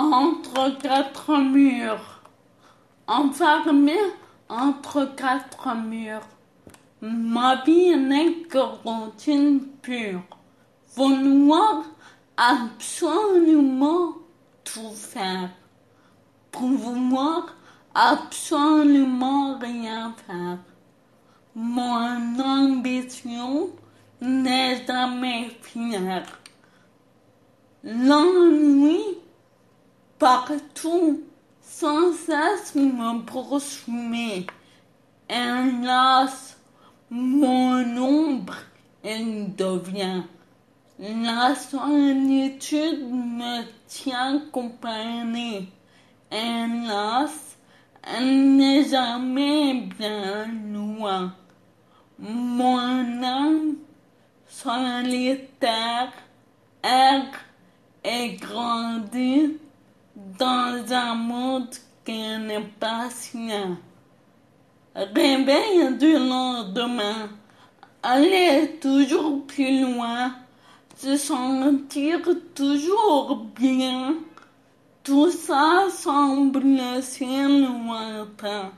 entre quatre murs. Enfermé entre quatre murs. Ma vie n'est que routine pure. Vouloir absolument tout faire. Pouvoir absolument rien faire. Mon ambition n'est jamais fière. Partout sans cesse me poursuit. Hélas, mon ombre, il devient. La solitude me tient compagnie. Hélas, elle n'est jamais bien loin. Mon âme solitaire erre et grandit dans un monde qui n'est pas sien. Réveil du lendemain, aller toujours plus loin, se sentir toujours bien, tout ça semble si lointain.